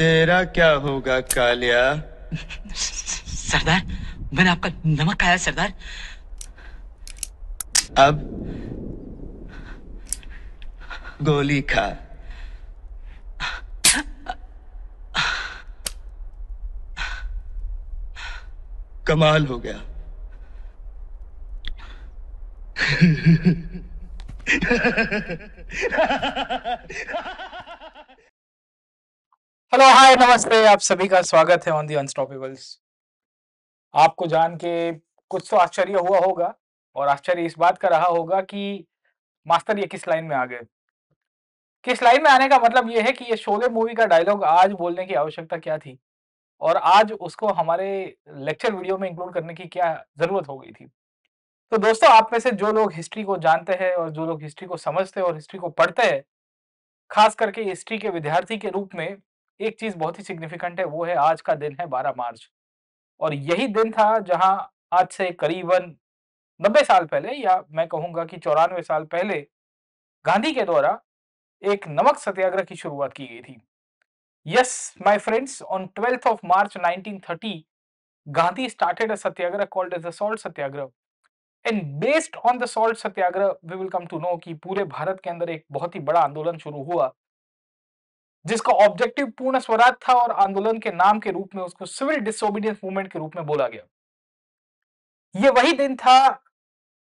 तेरा क्या होगा कालिया? सरदार मैंने आपका नमक खाया सरदार। अब गोली खा। कमाल हो गया। हेलो हाय नमस्ते, आप सभी का स्वागत है ऑन दी अनस्टॉपेबल्स आपको जान के कुछ तो आश्चर्य हुआ होगा और आश्चर्य इस बात का रहा होगा कि मास्टर ये किस लाइन में आ गए? किस लाइन में आने का मतलब ये है कि ये शोले मूवी का डायलॉग आज बोलने की आवश्यकता क्या थी? और आज उसको हमारे लेक्चर वीडियो में इंक्लूड करने की क्या ज़रूरत हो गई थी? तो दोस्तों, आप में से जो लोग हिस्ट्री को जानते हैं और जो लोग हिस्ट्री को समझते हैं और हिस्ट्री को पढ़ते हैं, खास करके हिस्ट्री के विद्यार्थी के रूप में एक चीज़ बहुत ही सिग्निफिकेंट है, वो है आज का दिन है 12 मार्च। और यही दिन था जहाँ आज से करीबन 90 साल पहले या मैं कहूँगा कि चौरानवे साल पहले गांधी के द्वारा एक नमक सत्याग्रह की शुरुआत की गई थी। Yes my friends on twelfth of March 1930 Gandhi started a satyagraha called the salt satyagraha and based on the salt satyagraha we will come to know कि पूरे भारत के अंदर एक बहुत ही बड़ा आंदोलन शुरू हुआ। जिसका ऑब्जेक्टिव पूर्ण स्वराज था और आंदोलन के नाम के रूप में उसको सिविल डिसोबीडियंस मूवमेंट के रूप में बोला गया। ये वही दिन था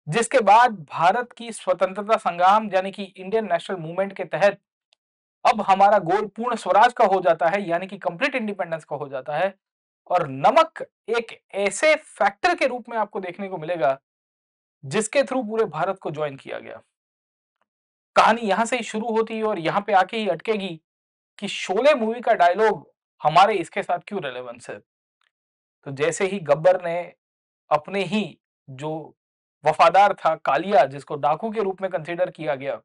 जिसके बाद भारत की स्वतंत्रता संग्राम यानी कि इंडियन नेशनल मूवमेंट के तहत अब हमारा गोल पूर्ण स्वराज का हो जाता है, यानी कि कंप्लीट इंडिपेंडेंस का हो जाता है और नमक एक ऐसे फैक्टर के रूप में आपको देखने को मिलेगा जिसके थ्रू पूरे भारत को ज्वाइन किया गया। कहानी यहाँ से ही शुरू होती है और यहाँ पे आके ही अटकेगी। कि शोले मूवी का डायलॉग हमारे इसके साथ क्यों रेलेवेंस है? तो जैसे ही गब्बर ने अपने ही जो वफादार था कालिया, जिसको डाकू के रूप में कंसिडर किया गया,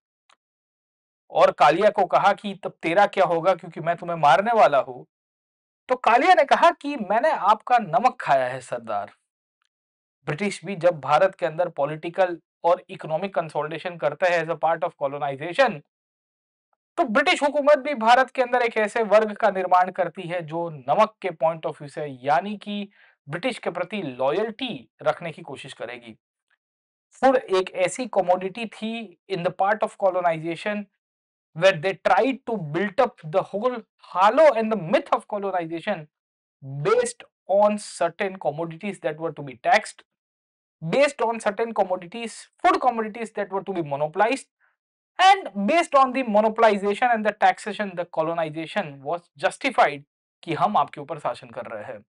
और कालिया को कहा कि, तब तेरा क्या होगा? क्योंकि मैं तुम्हें मारने वाला हूँ। तो कालिया ने कहा कि, मैंने आपका नमक खाया है, सरदार। ब्रिटिश भी जब भारत के अंदर पॉलिटिकल और इकोनॉमिक कंसोलिडेशन करते हैं as a part of colonisation तो ब्रिटिश हुकूमत भी भारत के अंदर एक ऐसे वर्ग का निर्माण करती है जो नमक के पॉइंट ऑफ़ व्यू से, यानी कि ब्रिटिश के प्रति लॉयल्टी रखने की कोशिश करेगी। फ़ूड एक ऐसी कॉमोडिटी थी in the part of colonisation where they try to built up the whole halo in the myth of colonisation based on certain commodities that were to be taxed based on certain commodities food commodities that were to be monopolise and based on the monopolization and the taxation, the colonization was justified कि हम आपके ऊपर शासन कर रहे हैं।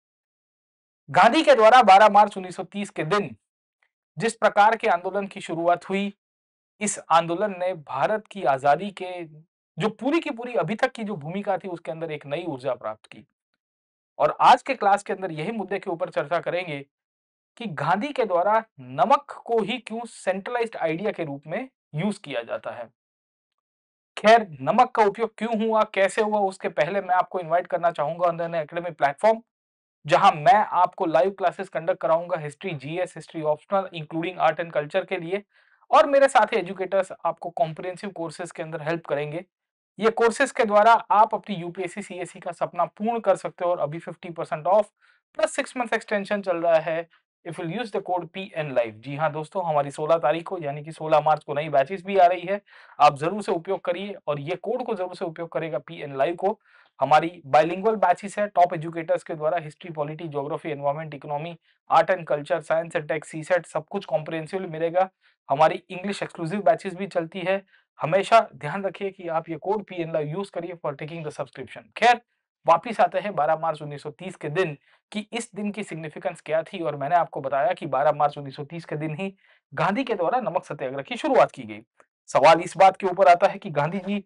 गांधी के द्वारा 12 मार्च 1930 के दिन जिस प्रकार के आंदोलन की शुरुआत हुई इस आंदोलन ने भारत की आज़ादी के जो पूरी की पूरी अभी तक की जो भूमिका थी उसके अंदर एक नई ऊर्जा प्राप्त की। और आज के क्लास के अंदर यही मुद्दे के ऊपर चर्चा करेंगे कि गांधी के द्वारा नमक को ही क्यों सेंट्रलाइज्ड आइडिया के रूप में यूज़ किया जाता है। खैर, नमक का उपयोग क्यों हुआ, कैसे हुआ, उसके पहले मैं आपको इनवाइट करना चाहूँगा अंदर एकेडमिक प्लेटफॉर्म जहाँ मैं आपको लाइव क्लासेस कंडक्ट कराऊँगा history GS history optional including art and culture के लिए, और मेरे साथी एजुकेटर्स आपको कॉम्प्रिहेंसिव कोर्सेज के अंदर हेल्प करेंगे। ये कोर्सेज के द्वारा आप अपनी यूपीएससी सीएससी का सपना पूर्ण कर सकते हो और अभी 50 percent off plus six month extension चल रहा है। If you use the code P N live G हाँ दोस्तों, हमारी 16 तारीख को, यानी कि 16 मार्च को नई बैचेस भी आ रही है। आप ज़रूर से उपयोग करिए और ये कोड को ज़रूर से उपयोग करेगा पी एन लाइव को। हमारी बाइलिंगुअल बैचेस है टॉप एजुकेटर्स के द्वारा history polity geography environment economy art and culture science and tech CSAT सब कुछ कॉम्प्रिहेंसिवली मिलेगा। हमारी इंग्लिश एक्सक्लूसिव बैचेस भी चलती है। हमेशा ध्यान रखिए कि आप ये code P N live use करिए फॉर टेकिंग द सब्सक्रिप्शन खैर वापिस आते हैं 12 मार्च 1930 के दिन कि इस दिन की सिग्निफिकेंस क्या थी? और मैंने आपको बताया कि 12 मार्च 1930 के दिन ही गांधी के द्वारा नमक सत्याग्रह की शुरुआत की गई। सवाल इस बात के ऊपर आता है कि गांधी जी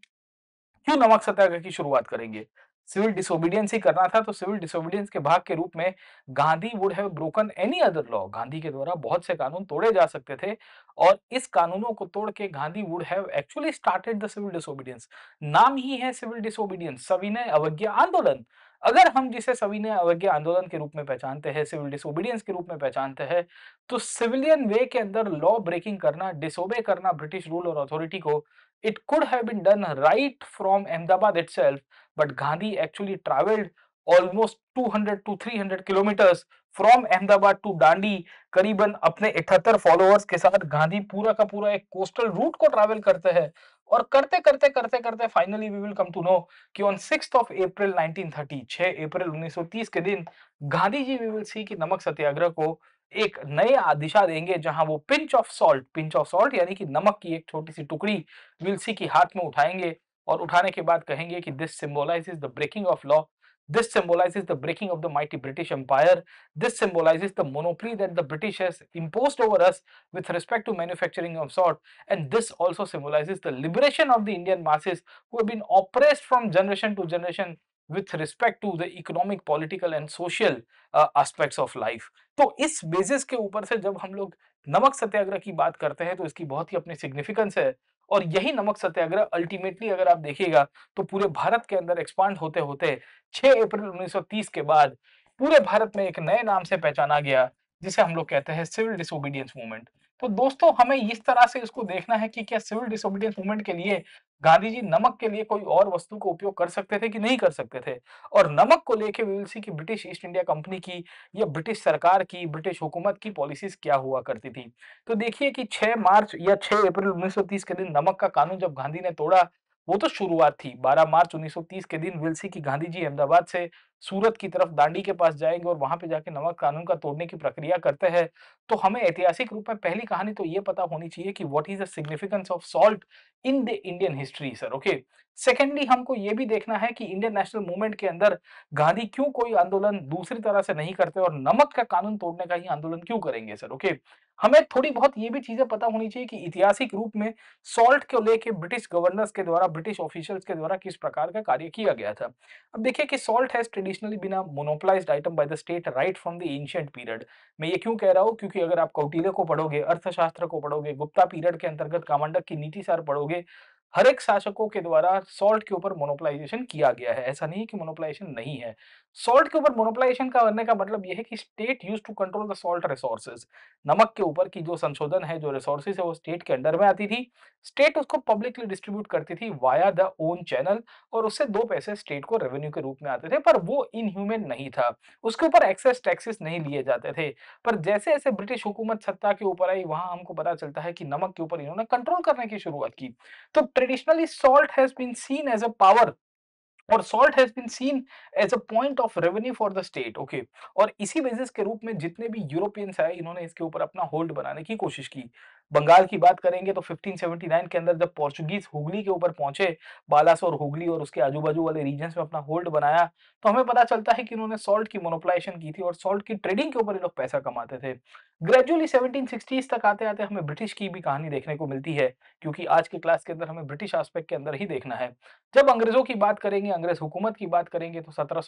क्यों नमक सत्याग्रह की शुरुआत करेंगे? सिविल डिसोबीडियंस ही करना था तो सिविल डिसोबीडियंस के भाग के रूप में Gandhi would have broken any other law, Gandhi के द्वारा बहुत से कानून तोड़े जा सकते थे और इस कानूनों को तोड़ के Gandhi would have actually started the civil disobedience. नाम ही है सिविल डिसोबीडियंस, सविनय अवज्ञा आंदोलन। अगर हम जिसे सविनय अवज्ञा आंदोलन के रूप में पहचानते हैं, सिविल डिसोबीडियंस के रूप में पहचानते हैं तो सिविलियन वे के अंदर लॉ ब्रेकिंग करना, डिसोबे करना ब्रिटिश रूल और अथॉरिटी को, it could have been done right from Ahmedabad itself but Gandhi actually traveled almost 200 to 300 kilometers from Ahmedabad to Dandi करीबन अपने 78 फॉलोअर्स के साथ गांधी पूरा का पूरा एक कोस्टल रूट को ट्रैवल करते हैं। और करते करते करते करते finally we will come to know कि on six of April 1930 6 April 1930 के दिन Gandhi ji we will see कि नमक सत्याग्रह को एक नए दिशा देंगे जहाँ वो pinch of salt pinch of salt यानी कि नमक की एक छोटी सी टुकड़ी विल सी की हाथ में उठाएँगे। और उठाने के बाद कहेंगे कि this symbolises the breaking of law this symbolises the breaking of the mighty British empire this symbolises the monopoly that the British impose over us with respect to manufacturing of salt and this also symbolises the liberation of the Indian masses who oppressed from generation to generation with respect to the economic political and social aspects of life तो इस basis के ऊपर से जब हम लोग नमक सत्याग्रह की बात करते हैं तो इसकी बहुत ही अपनी सिग्निफिकेंस है। और यही नमक सत्याग्रह अल्टीमेटली अगर आप देखिएगा तो पूरे भारत के अंदर एक्सपांड होते होते 6 अप्रैल 1930 के बाद पूरे भारत में एक नए नाम से पहचाना गया, जिसे हम लोग कहते हैं सिविल डिसोबीडियंस मूवमेंट तो दोस्तों, हमें इस तरह से इसको देखना है कि क्या सिविल डिसोबीडियंस मूवमेंट के लिए गांधी जी नमक के लिए कोई और वस्तु का उपयोग कर सकते थे कि नहीं कर सकते थे? और नमक को लेके वी कि ब्रिटिश ईस्ट इंडिया कंपनी की या ब्रिटिश सरकार की, ब्रिटिश हुकूमत की पॉलिसीज़ क्या हुआ करती थी? तो देखिए कि 6 मार्च या 6 अप्रैल 1930 के दिन नमक का कानून जब गांधी ने तोड़ा, वो तो शुरुआत थी। 12 मार्च 1930 के दिन विल सी की गांधी जी अहमदाबाद से सूरत की तरफ़ दांडी के पास जाएँगे और वहाँ पे जाके नमक कानून का तोड़ने की प्रक्रिया करते हैं। तो हमें ऐतिहासिक रूप में पहली कहानी तो ये पता होनी चाहिए कि what is the significance of salt in the Indian history sir okay secondly हमको ये भी देखना है कि इंडियन नेशनल मूवमेंट के अंदर गांधी क्यों कोई आंदोलन दूसरी तरह से नहीं करते और नमक का कानून तोड़ने का ही आंदोलन क्यों करेंगे सर ओके हमें थोड़ी बहुत ये भी चीज़ें पता होनी चाहिए कि ऐतिहासिक रूप में सॉल्ट को लेके ब्रिटिश गवर्नर्स के द्वारा, ब्रिटिश ऑफिशियल्स के द्वारा किस प्रकार का कार्य किया गया था। अब देखिए कि salt has traditionally been a monopolise item by the state right from the ancient period मैं ये क्यों कह रहा हूँ? क्योंकि अगर आप कौटिल्य को पढ़ोगे, अर्थशास्त्र को पढ़ोगे, गुप्ता पीरियड के अंतर्गत कामांडक की नीति सार पढ़ोगे हर एक शासकों के द्वारा सॉल्ट के ऊपर मोनोपलाइजेशन किया गया है। ऐसा नहीं कि मोनोपलाइजेशन नहीं है। सॉल्ट के ऊपर मोनोपलाइजेशन का करने का मतलब यह है कि state use to control the salt resources नमक के ऊपर की जो संशोधन है, जो रिसोर्सेज है, वो स्टेट के अंडर में आती थी। स्टेट उसको पब्लिकली डिस्ट्रीब्यूट करती थी वाया द ओन चैनल और उससे दो पैसे स्टेट को रेवेन्यू के रूप में आते थे, पर वो इनह्यूमन नहीं था। उसके ऊपर एक्सेस टैक्सेस नहीं लिए जाते थे। पर जैसे जैसे ब्रिटिश हुकूमत सत्ता के ऊपर आई, वहाँ हमको पता चलता है कि नमक के ऊपर इन्होंने कंट्रोल करने की शुरुआत की। तो traditionally salt has been seen as a power और salt has been seen as a point of revenue for the state okay और इसी बेसिस के रूप में जितने भी यूरोपियंस आए, इन्होंने इसके ऊपर अपना होल्ड बनाने की कोशिश की। बंगाल की बात करेंगे तो 1579 के अंदर जब पोर्चुगीज हुगली के ऊपर पहुँचे बालासोर हुगली और उसके आजू बाजू वाले रीजन में अपना होल्ड बनाया तो हमें पता चलता है कि उन्होंने सॉल्ट की मोनोपलाइजेशन की थी और सॉल्ट की ट्रेडिंग के ऊपर ये लोग पैसा कमाते थे। ग्रेजुअली सेवनटीन तक आते आते हमें ब्रिटिश की भी कहानी देखने को मिलती है, क्योंकि आज के क्लास के अंदर हमें ब्रिटिश आस्पेक्ट के अंदर ही देखना है। जब अंग्रेज़ों की बात करेंगे, अंग्रेज़ हुकूमत की बात करेंगे तो सत्रह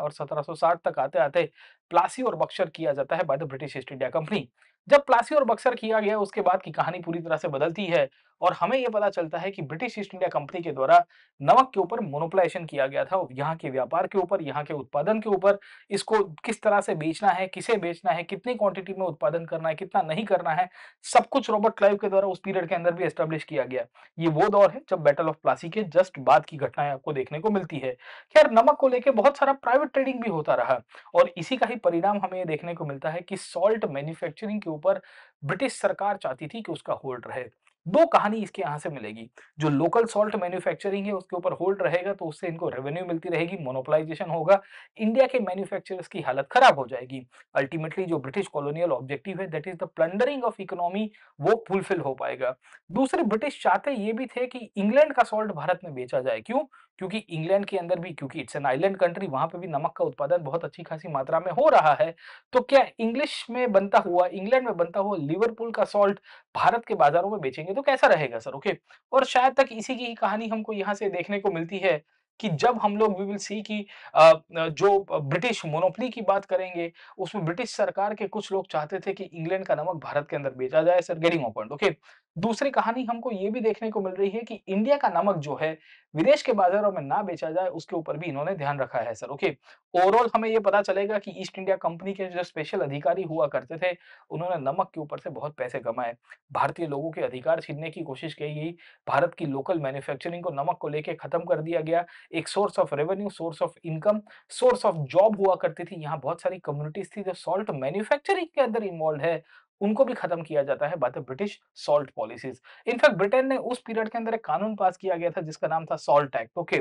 और सत्रह तक आते आते प्लासी और बक्सर किया जाता है by the British East India company जब प्लासी और बक्सर किया गया, उसके बाद की कहानी पूरी तरह से बदलती है। और हमें यह पता चलता है कि ब्रिटिश ईस्ट इंडिया कंपनी के द्वारा नमक के ऊपर मोनोपलाइजेशन किया गया था, यहाँ के व्यापार के ऊपर, यहाँ के उत्पादन के ऊपर, इसको किस तरह से बेचना है, किसे बेचना है, कितनी क्वांटिटी में उत्पादन करना है, कितना नहीं करना है, सब कुछ रॉबर्ट क्लाइव के द्वारा उस पीरियड के अंदर भी एस्टेब्लिश किया गया। ये वो दौर है जब बैटल ऑफ़ प्लासी के जस्ट बाद की घटनाएँ आपको देखने को मिलती है। खैर, नमक को लेकर बहुत सारा प्राइवेट ट्रेडिंग भी होता रहा और इसी का ही परिणाम हमें देखने को मिलता है कि सॉल्ट मैन्युफैक्चरिंग के ऊपर ब्रिटिश सरकार चाहती थी कि उसका होल्ड रहे। दो कहानी इसके यहाँ से मिलेगी। जो लोकल सॉल्ट मैन्युफैक्चरिंग है, उसके ऊपर होल्ड रहेगा तो उससे इनको रेवेन्यू मिलती रहेगी मोनोपलाइजेशन होगा इंडिया के मैन्युफैक्चरर्स की हालत खराब हो जाएगी। अल्टीमेटली जो ब्रिटिश कॉलोनियल ऑब्जेक्टिव है that is the plundering of economy वो फुलफिल हो पाएगा। दूसरे ब्रिटिश चाहते ये भी थे कि इंग्लैंड का सॉल्ट भारत में बेचा जाए। क्यों? क्योंकि इंग्लैंड के अंदर भी, क्योंकि इट्स एन आइलैंड कंट्री वहाँ पे भी नमक का उत्पादन बहुत अच्छी खासी मात्रा में हो रहा है। तो क्या इंग्लिश में बनता हुआ इंग्लैंड में बनता हुआ लिवरपूल का सॉल्ट भारत के बाजारों में बेचेंगे? तो कैसा रहेगा सर? ओके, और शायद तक इसी की कहानी हमको यहाँ से देखने को मिलती है कि जब हम लोग वी विल सी कि जो ब्रिटिश मोनोपली की बात करेंगे, उसमें ब्रिटिश सरकार के कुछ लोग चाहते थे कि इंग्लैंड का नमक भारत के अंदर बेचा जाए। Sir, getting point, okay? दूसरी कहानी हमको ये भी देखने को मिल रही है कि इंडिया का नमक जो है विदेश के बाजारों में ना बेचा जाए उसके ऊपर भी इन्होंने ध्यान रखा है सर ओके? ओवरऑल हमें ये पता चलेगा कि ईस्ट इंडिया कंपनी के जो स्पेशल अधिकारी हुआ करते थे उन्होंने नमक के ऊपर से बहुत पैसे कमाए। भारतीय लोगों के अधिकार छीनने की कोशिश की गई। भारत की लोकल मैन्युफैक्चरिंग को नमक को लेकर खत्म कर दिया गया। एक source of revenue, source of income, source of job हुआ करती थी। यहाँ बहुत सारी कम्युनिटीज़ थी जो सॉल्ट मैन्युफैक्चरिंग के अंदर इन्वॉल्व है, उनको भी खत्म किया जाता है by the British salt policies. In fact Britain ने उस पीरियड के अंदर एक कानून पास किया गया था जिसका नाम था सॉल्ट एक्ट, ओके।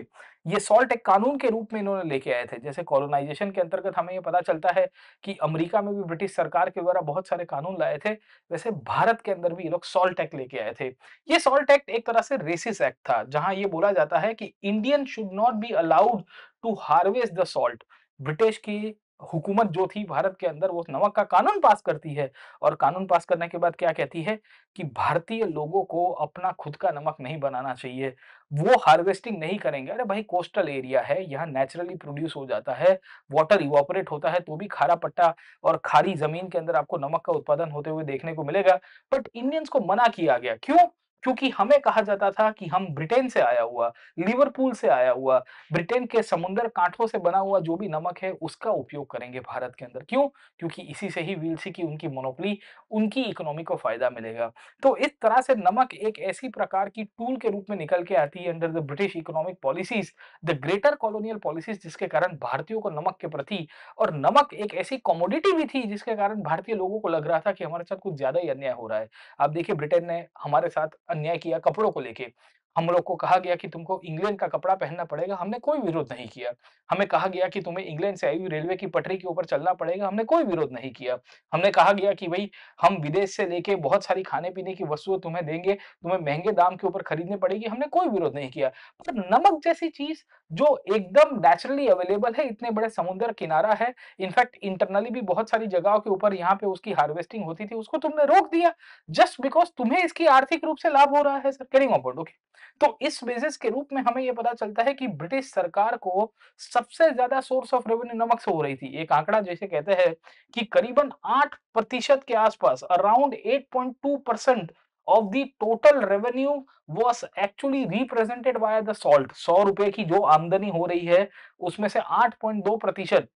ये सॉल्ट एक कानून के रूप में इन्होंने लेके आए थे। जैसे कोलोनाइज़ेशन के अंतर्गत हमें ये पता चलता है कि अमेरिका में भी ब्रिटिश सरकार के द्वारा बहुत सारे कानून लाए थे, वैसे भारत के अंदर भी ये लोग सॉल्ट एक्ट लेके आए थे। ये सॉल्ट एक्ट एक तरह से रेसिस एक्ट था, जहाँ ये बोला जाता है कि Indian should not be allowed to harvest the salt. British की हुकूमत जो थी भारत के अंदर वो नमक का कानून पास करती है और कानून पास करने के बाद क्या कहती है कि भारतीय लोगों को अपना खुद का नमक नहीं बनाना चाहिए। वो हार्वेस्टिंग नहीं करेंगे। अरे भाई कोस्टल एरिया है, यहाँ नेचुरली प्रोड्यूस हो जाता है, वाटर इवोपरेट होता है तो भी खारा पट्टा और खारी ज़मीन के अंदर आपको नमक का उत्पादन होते हुए देखने को मिलेगा। बट इंडियंस को मना किया गया, क्यों? क्योंकि हमें कहा जाता था कि हम ब्रिटेन से आया हुआ, लिवरपूल से आया हुआ, ब्रिटेन के समुद्र कांठों से बना हुआ जो भी नमक है उसका उपयोग करेंगे भारत के अंदर। क्यों? क्योंकि इसी से ही वील सी की उनकी मोनोपोली, उनकी इकोनॉमी को फ़ायदा मिलेगा। तो इस तरह से नमक एक ऐसी प्रकार की टूल के रूप में निकल के आती है under the British economic policies, the greater colonial policies जिसके कारण भारतीयों को नमक के प्रति और नमक एक ऐसी कॉमोडिटी भी थी जिसके कारण भारतीय लोगों को लग रहा था कि हमारे साथ कुछ ज़्यादा ही अन्याय हो रहा है। आप देखिए ब्रिटेन ने हमारे साथ अन्याय किया कपड़ों को लेके। हम लोग को कहा गया कि तुमको इंग्लैंड का कपड़ा पहनना पड़ेगा, हमने कोई विरोध नहीं किया। हमें कहा गया कि तुम्हें इंग्लैंड से आई हुई रेलवे की पटरी के ऊपर चलना पड़ेगा, हमने कोई विरोध नहीं किया। हमने कहा गया कि भाई हम विदेश से लेके बहुत सारी खाने-पीने की वस्तुएँ तुम्हें देंगे, तुम्हें महँगे दाम के ऊपर खरीदनी पड़ेगी, हमने कोई विरोध नहीं किया। पर नमक जैसी चीज़ जो एकदम नेचुरली अवेलेबल है, इतने बड़े समुद्र किनारा है, इनफैक्ट इंटरनली भी बहुत सारी जगहों के ऊपर यहाँ पे उसकी हार्वेस्टिंग होती थी, उसको तुमने रोक दिया जस्ट बिकॉज़ तुम्हें इसकी आर्थिक रूप से लाभ हो रहा है सर, माय पॉइंट ओके। तो इस बेसिस के रूप में हमें ये पता चलता है कि ब्रिटिश सरकार को सबसे ज़्यादा सोर्स ऑफ़ रेवेन्यू नमक से हो रही थी। एक आंकड़ा जैसे कहते हैं कि करीबन 8% के आस-पास around 8.2% of the total revenue was actually represented by the salt. ₹100 की जो आमदनी हो रही है, उसमें से 8.2%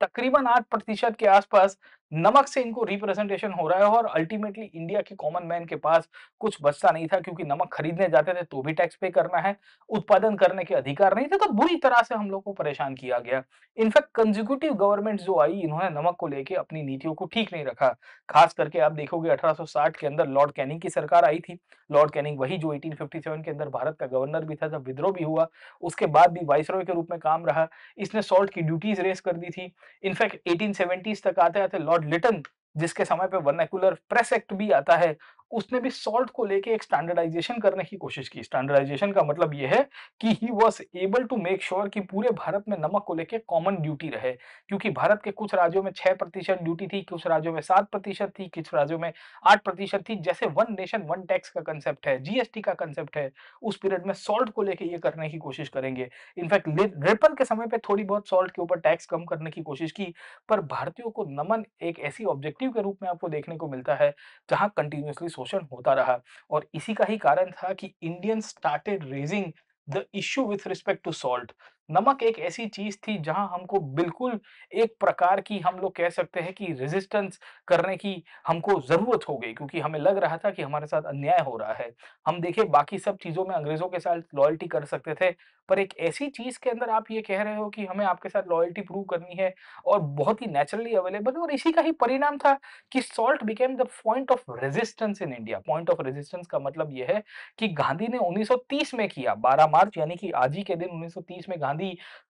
तकरीबन आठ प्रतिशत के आस-पास नमक से इनको रिप्रेजेंटेशन हो रहा है और अल्टीमेटली इंडिया के कॉमन मैन के पास कुछ बचता नहीं था क्योंकि नमक खरीदने जाते थे तो भी टैक्स पे करना है, उत्पादन करने के अधिकार नहीं थे, तो बुरी तरह से हम लोग को परेशान किया गया। इनफैक्ट कंसेक्यूटिव गवर्नमेंट जो आई इन्होंने नमक को लेके अपनी नीतियों को ठीक नहीं रखा। खास करके आप देखोगे 1860 के अंदर लॉर्ड कैनिंग की सरकार आई थी। लॉर्ड कैनिंग वही जो 1857 के अंदर भारत का गवर्नर भी था जब विद्रोह भी हुआ, उसके बाद भी वाइसरॉय के रूप में काम रहा। इसने सॉल्ट की ड्यूटीज़ रेस कर दी थी। इनफैक्ट 1870s तक आते-आते लॉर्ड लिटन जिसके समय पे वर्नेकुलर प्रेस एक्ट भी आता है, उसने भी सॉल्ट को लेके एक स्टैंडर्डाइज़ेशन करने की कोशिश की। स्टैंडर्डाइज़ेशन का मतलब ये है कि he was able to make sure कि पूरे भारत में नमक को लेके कॉमन ड्यूटी रहे। क्योंकि भारत के कुछ राज्यों में 6% ड्यूटी थी, कुछ राज्यों में 7% थी, कुछ राज्यों में 8% थी। जैसे वन नेशन वन टैक्स का कंसेप्ट है, जीएसटी का कांसेप्ट है, उस पीरियड में सॉल्ट को लेके ये करने की कोशिश करेंगे। इनफैक्ट लि रिपन के समय पे थोड़ी बहुत सॉल्ट के ऊपर टैक्स कम करने की कोशिश की, पर भारतीयों को नमन एक ऐसी ऑब्जेक्टिव के रूप में आपको देखने को मिलता है, जहाँ कंटीन्यूअसली शोषण होता रहा और इसी का ही कारण था कि Indian started raising the issue with respect to salt. नमक एक ऐसी चीज़ थी जहाँ हमको बिल्कुल एक प्रकार की हम लोग कह सकते हैं कि रेज़िस्टेंस करने की हमको ज़रूरत हो गई क्योंकि हमें लग रहा था कि हमारे साथ अन्याय हो रहा है। हम देखे बाकी सब चीज़ों में अंग्रेज़ों के साथ लॉयल्टी कर सकते थे, पर एक ऐसी चीज़ के अंदर आप ये कह रहे हो कि हमें आपके साथ लॉयल्टी प्रूव करनी है और बहुत ही नेचुरली अवेलेबल और इसी का ही परिणाम था कि salt became the point of resistance in India. Point of resistance का मतलब यह है कि गांधी ने 1930 में किया, 12 मार्च यानी कि आज ही के दिन 1930 में गांधी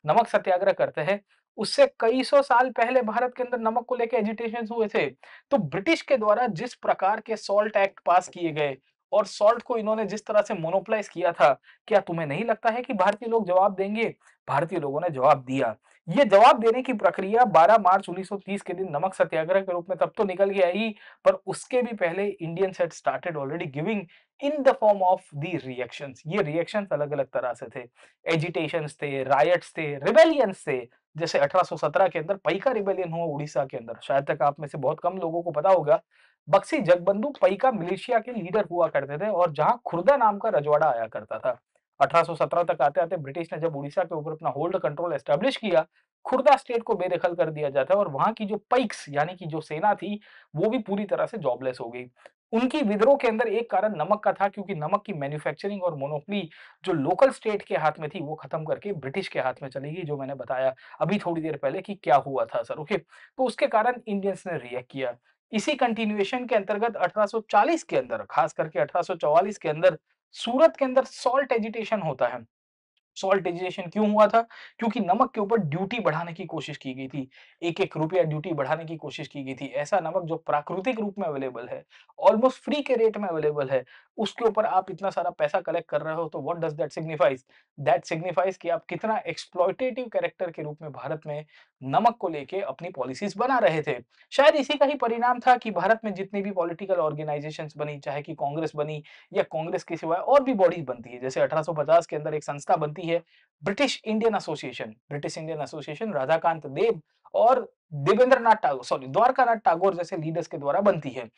नमक सत्याग्रह करते हैं। उससे कई सौ साल पहले भारत के अंदर नमक को लेकर एजुटेशन हुए थे। तो ब्रिटिश के द्वारा जिस प्रकार के सॉल्ट एक्ट पास किए गए और सॉल्ट को इन्होंने जिस तरह से मोनोप्लाइज किया था, क्या तुम्हें नहीं लगता है कि भारतीय लोग जवाब देंगे? भारतीय लोगों ने जवाब दिया। ये जवाब देने की प्रक्रिया 12 मार्च 1930 के दिन नमक सत्याग्रह के रूप में तब तो निकल के आई, पर उसके भी पहले Indian had started already giving in the form of the reactions. ये रिएक्शन अलग-अलग तरह से थे। एजिटेशन थे, रायट्स थे, रिबेलियंस थे। जैसे 1817 के अंदर पैका रिबेलियन हुआ उड़ीसा के अंदर। शायद तक आप में से बहुत कम लोगों को पता होगा। बक्सी जगबंधु पईका मिलिशिया के लीडर हुआ करते थे और जहाँ खुर्दा नाम का रजवाड़ा आया करता था। 1817 तक आते-आते ब्रिटिश ने जब उड़ीसा के ऊपर अपना होल्ड कंट्रोल एस्टेब्लिश किया, खुर्दा स्टेट को बेदखल कर दिया जाता है और वहाँ की जो पईक्स यानी कि जो सेना थी, वो भी पूरी तरह से जॉबलेस हो गई। उनकी विद्रोह के अंदर एक कारण नमक का था क्योंकि नमक की मैन्युफैक्चरिंग और मोनोपोली जो लोकल स्टेट के हाथ में थी वो खत्म करके ब्रिटिश के हाथ में चली गई जो मैंने बताया अभी थोड़ी देर पहले कि क्या हुआ था सर ओके तो उसके कारण इंडियंस ने रिएक्ट किया इसी कंटिन्यूएशन के अंतर्गत 1840 के अंदर खास करके 1844 के अंदर सूरत के अंदर सॉल्ट एजिटेशन होता है। सॉल्टिजेशन क्यों हुआ था? क्योंकि नमक के ऊपर ड्यूटी बढ़ाने की कोशिश की गई थी। 1-1 रुपया ड्यूटी बढ़ाने की कोशिश की गई थी। ऐसा नमक जो प्राकृतिक रूप में अवेलेबल है, ऑलमोस्ट फ्री के रेट में अवेलेबल है, उसके ऊपर आप इतना सारा पैसा कलेक्ट कर रहे हो तो what does that signify? That signifies कि आप कितना एक्सप्लॉइटेटिव कैरेक्टर के रूप में भारत में नमक को लेके अपनी पॉलिसीज़ बना रहे थे। शायद इसी का ही परिणाम था कि भारत में जितनी भी पॉलिटिकल ऑर्गेनाइजेशन बनी, चाहे कि कांग्रेस बनी या कांग्रेस के सिवाय और भी बॉडीज़ बनती है। जैसे 1850 के अंदर एक संस्था बनती है British Indian association British Indian association Radhakant Dev और देवेंद्रनाथ टैगोर सॉरी द्वारकानाथ टैगोर जैसे लीडर्स के द्वारा बनती है।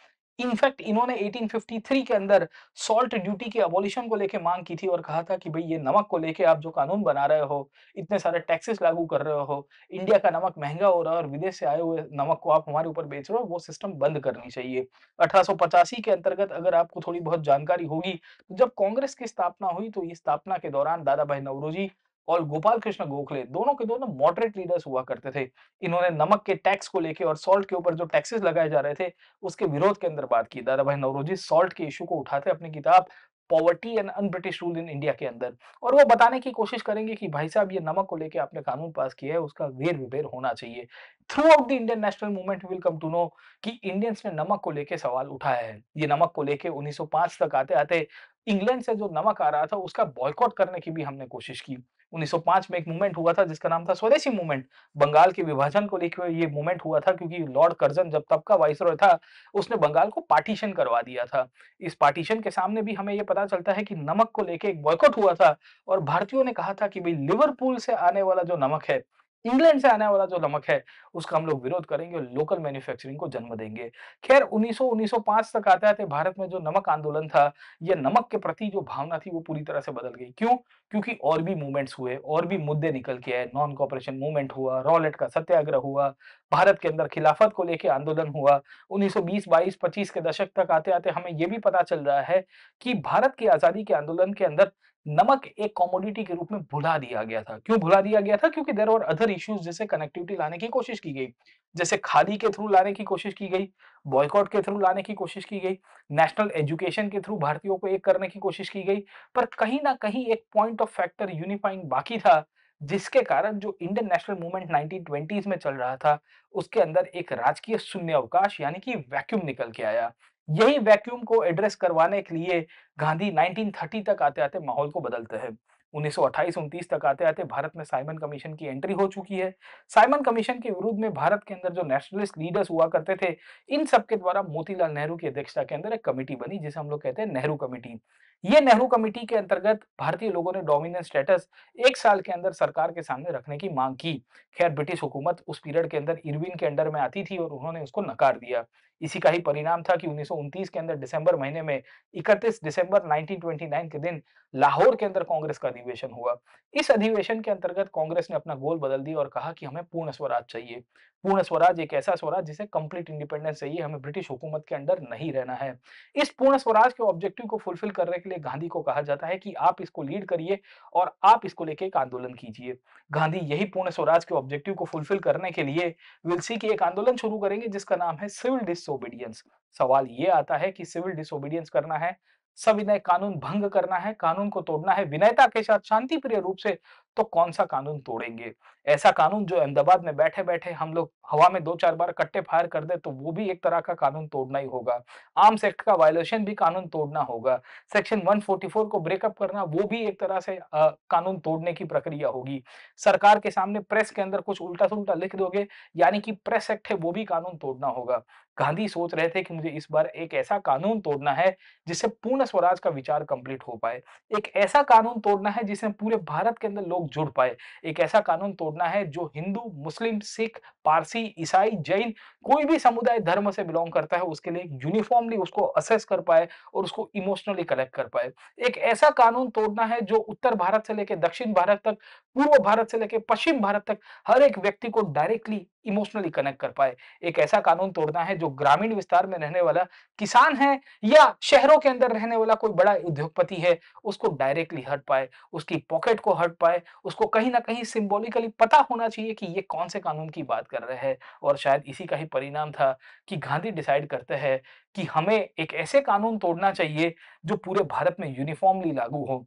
इनफैक्ट इन्होंने 1853 के अंदर सॉल्ट ड्यूटी के अबॉलिशन को लेके मांग की थी और कहा था कि भाई ये नमक को लेके आप जो कानून बना रहे हो, इतने सारे टैक्सेस लागू कर रहे हो इंडिया का नमक महँगा हो रहा है और विदेश से आए हुए नमक को आप हमारे ऊपर बेच रहे हो, वो सिस्टम बंद करनी चाहिए। अठारह के अंतर्गत अगर आपको थोड़ी बहुत जानकारी होगी तो जब कांग्रेस की स्थापना हुई तो इस स्थापना के दौरान दादा भाई नवरोजी और गोपाल कृष्ण गोखले, दोनों के दोनों मॉडरेट लीडर्स हुआ करते थे। इन्होंने नमक के टैक्स को लेके और सॉल्ट के ऊपर जो टैक्सेस लगाए जा रहे थे, उसके विरोध के अंदर बात की। दादा भाई नवरोजी सॉल्ट के इशू को उठाते अपनी किताब poverty and un British rule in India के अंदर। और वो बताने की कोशिश करेंगे कि भाई साहब, ये नमक को लेके आपने कानून पास किया है, उसका वेर विभेर होना चाहिए। Throughout the Indian national movement will come to know कि इंडियंस ने नमक को लेके सवाल उठाया है। ये नमक को लेके 1905 तक आते आते इंग्लैंड से जो नमक आ रहा था, उसका बॉयकॉट करने की भी हमने कोशिश की। 1905 में एक मूवमेंट हुआ था, जिसका नाम था स्वदेशी मूवमेंट बंगाल के विभाजन को लेकर ये मूवमेंट हुआ था, क्योंकि लॉर्ड कर्जन जब तब का वाइसरॉय था, उसने बंगाल को पार्टीशन करवा दिया था। इस पार्टीशन के सामने भी हमें ये पता चलता है कि नमक को लेके एक बॉयकॉट हुआ था, और भारतीयों ने कहा था कि भाई लिवरपूल से आने वाला जो नमक है इंग्लैंड से आने वाला जो नमक है, उसका हम लोग विरोध करेंगे और लोकल मैन्युफैक्चरिंग को जन्म देंगे। खैर 1900 1905 तक आते-आते भारत में जो नमक आंदोलन था, यह नमक के प्रति जो भावना थी वो पूरी तरह से बदल गई। क्यों? क्योंकि और भी मूवमेंट्स हुए, और भी मुद्दे निकल के आए, नॉन कॉपरेशन मूवमेंट हुआ, रॉलेट का सत्याग्रह हुआ, भारत के अंदर खिलाफत को लेके आंदोलन हुआ। 1920, 22, 25 के दशक तक आते-आते हमें ये भी पता चल रहा है कि भारत की आज़ादी के आंदोलन के अंदर नमक एक कॉमोडिटी के रूप में भुला दिया गया था। क्यों भुला दिया गया था? क्योंकि देर और अदर इश्यूज़ जैसे कनेक्टिविटी लाने की कोशिश की गई। जैसे खादी के थ्रू लाने की कोशिश की गई, बॉयकॉट के थ्रू लाने की कोशिश की गई, नेशनल एजुकेशन के थ्रू भारतीयों को एक करने की कोशिश की गई। पर कहीं ना कहीं एक पॉइंट ऑफ़ फैक्टर यूनिफाइंग बाकी था, जिसके कारण जो इंडियन नेशनल मूवमेंट 1920s में चल रहा था, उसके अंदर एक राजकीय शून्य अवकाश यानी कि वैक्यूम निकल के आया। यही वैक्यूम को एड्रेस करवाने के लिए गांधी 1930 तक आते-आते माहौल को बदलते हैं। 1928-29 तक आते-आते भारत में साइमन कमीशन की एंट्री हो चुकी है। साइमन कमीशन के विरुद्ध में भारत के अंदर जो नेशनलिस्ट लीडर्स हुआ करते थे, इन सब के द्वारा मोतीलाल नेहरू की अध्यक्षता के अंदर एक कमेटी बनी जिसे हम लोग कहते हैं नेहरू कमेटी ये नेहरू कमेटी के अंतर्गत भारतीय लोगों ने डोमिनेंस स्टेटस एक साल के अंदर सरकार के सामने रखने की मांग की। खैर ब्रिटिश हुकूमत उस पीरियड के अंदर इरविन के अंडर में आती थी और उन्होंने उसको नकार दिया। इसी का ही परिणाम था कि 1929 के अंदर दिसंबर महीने में 31 दिसंबर 1929 के दिन लाहौर के अंदर कांग्रेस का अधिवेशन हुआ। इस अधिवेशन के अंतर्गत कांग्रेस ने अपना गोल बदल दिया और कहा कि हमें पूर्ण स्वराज चाहिए। पूर्ण स्वराज एक ऐसा स्वराज जिसे कंप्लीट इंडिपेंडेंस चाहिए, हमें ब्रिटिश हुकूमत के अंडर नहीं रहना है। इस पूर्ण स्वराज के ऑब्जेक्टिव को फुलफिल करने के लिए गांधी को कहा जाता है कि आप इसको लीड करिए और आप इसको लेके एक आंदोलन कीजिए। गांधी यही पूर्ण स्वराज के ऑब्जेक्टिव को फुलफिल करने के लिए विल सी की एक आंदोलन शुरू करेंगे जिसका नाम है सिविल डिसोबीडियंस। सवाल ये आता है कि सिविल डिसोबीडियंस करना है सविनय कानून भंग करना है, कानून को तोड़ना है विनयता के साथ शांतिप्रिय रूप से, तो कौन-सा कानून तोड़ेंगे? ऐसा कानून जो अहमदाबाद में बैठे-बैठे हम लोग हवा में 2-4 बार कट्टे फायर कर दे तो वो भी एक तरह का कानून तोड़ना ही होगा। आर्म्स एक्ट का वायलेशन भी कानून तोड़ना होगा। सेक्शन 144 को ब्रेकअप करना, वो भी एक तरह से अ, कानून तोड़ने की प्रक्रिया होगी। सरकार के सामने प्रेस के अंदर कुछ उल्टा-सुल्टा लिख दोगे, यानी कि प्रेस एक्ट है, वो भी कानून तोड़ना होगा। गांधी सोच रहे थे कि मुझे इस बार एक ऐसा कानून तोड़ना है, जिससे पूर्ण स्वराज का विचार कंप्लीट हो पाए। एक ऐसा कानून तोड़ना है जिसमें पूरे भारत के अंदर लोग जुड़ पाए। एक ऐसा कानून तोड़ना है जो हिंदू, मुस्लिम, सिख, पारसी, ईसाई, जैन कोई भी समुदाय धर्म से बिलोंग करता है उसके लिए यूनिफॉर्मली उसको असेस कर पाए और उसको इमोशनली कलेक्ट कर पाए। एक ऐसा कानून तोड़ना है जो उत्तर भारत से लेकर दक्षिण भारत तक, पूर्व भारत से लेकर पश्चिम भारत तक हर एक व्यक्ति को डायरेक्टली इमोशनली कनेक्ट कर पाए। एक ऐसा कानून तोड़ना है जो ग्रामीण विस्तार में रहने वाला किसान है या शहरों के अंदर रहने वाला कोई बड़ा उद्योगपति है, उसको डायरेक्टली हर्ट पाए, उसकी पॉकेट को हट पाए, उसको कहीं ना कहीं सिंबॉलिकली पता होना चाहिए कि ये कौन से कानून की बात कर रहे हैं और शायद इसी का ही परिणाम था कि गांधी डिसाइड करते हैं कि हमें एक ऐसे कानून तोड़ना चाहिए जो पूरे भारत में यूनिफ़ॉर्मली लागू हो।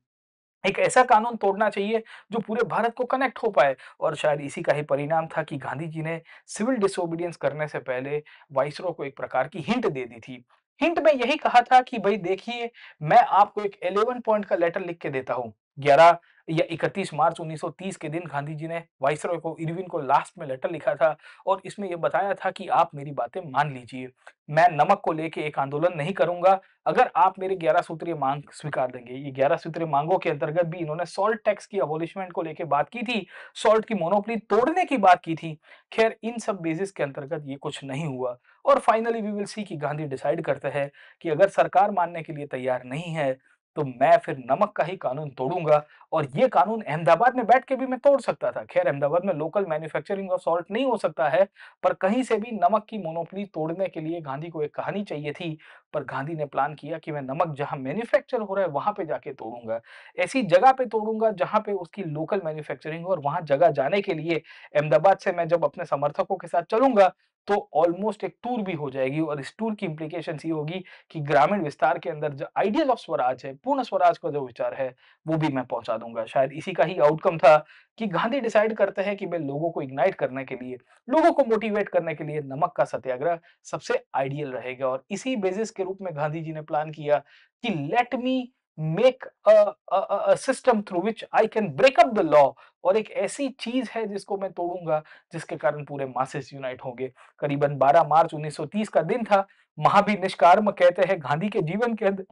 एक ऐसा कानून तोड़ना चाहिए, जो पूरे भारत को कनेक्ट हो पाए और शायद इसी का ही परिणाम था कि गांधी जी ने सिविल डिसोबीडियंस करने से पहले वाइसरो को एक प्रकार की हिंट दे दी थी। हिंट में यही कहा था कि, भाई देखिए, मैं आपको एक 11 पॉइंट का लेटर लिख के देता हूँ। 11 या 31 मार्च 1930 के दिन गांधी जी ने वाइसरॉय को इरविन को लास्ट में लेटर लिखा था और इसमें यह बताया था कि आप मेरी बातें मान लीजिए। मैं नमक को लेके एक आंदोलन नहीं करूँगा अगर आप मेरे 11 सूत्रीय मांग स्वीकार देंगे ये 11 सूत्रीय मांगों के अंतर्गत भी इन्होंने सॉल्ट टैक्स की अबोलिशमेंट को लेके बात की थी, सॉल्ट की मोनोपली तोड़ने की बात की थी। खैर इन सब बेसिस के अंतर्गत ये कुछ नहीं हुआ और फाइनली वी विल सी कि गांधी डिसाइड करते हैं कि अगर सरकार मानने के लिए तैयार नहीं है, तो मैं फिर नमक का ही कानून तोड़ूँगा और ये कानून अहमदाबाद में बैठ के भी मैं तोड़ सकता था। खैर अहमदाबाद में लोकल मैन्युफैक्चरिंग ऑफ़ सॉल्ट नहीं हो सकता है, पर कहीं से भी नमक की मोनोपोली तोड़ने के लिए गांधी को एक कहानी चाहिए थी, पर गांधी ने प्लान किया कि मैं नमक जहाँ मैन्युफैक्चर हो रहा है वहाँ पे जाके तोड़ूँगा। ऐसी जगह पे तोड़ूँगा जहाँ पे उसकी लोकल मैन्युफैक्चरिंग और वहाँ जगह जाने के लिए अहमदाबाद से मैं जब अपने समर्थकों के साथ चलूँगा, तो ऑलमोस्ट एक टूर भी हो जाएगी और इस टूर की इम्प्लीकेशंस ये होगी कि ग्रामीण विस्तार के अंदर जो आइडियल ऑफ़ स्वराज है, पूर्ण स्वराज का जो विचार है, वो भी मैं पहुँचा दूँगा। शायद इसी का ही आउटकम था कि गांधी डिसाइड करते हैं कि मैं लोगों को इग्नाइट करने के लिए, लोगों को मोटिवेट करने के लिए नमक का सत्याग्रह सबसे आइडियल रहेगा। और इसी बेसिस के रूप में गांधी जी ने प्लान किया कि let me make a, a, a system through which I can break up the law और एक ऐसी चीज़ है जिसको मैं तोड़ूँगा जिसके कारण पूरे मासेस यूनाइट होंगे। करीबन 12 मार्च 1930 का दिन था। महाभिनिष्कार्म कहते हैं गांधी के जीवन के अंदर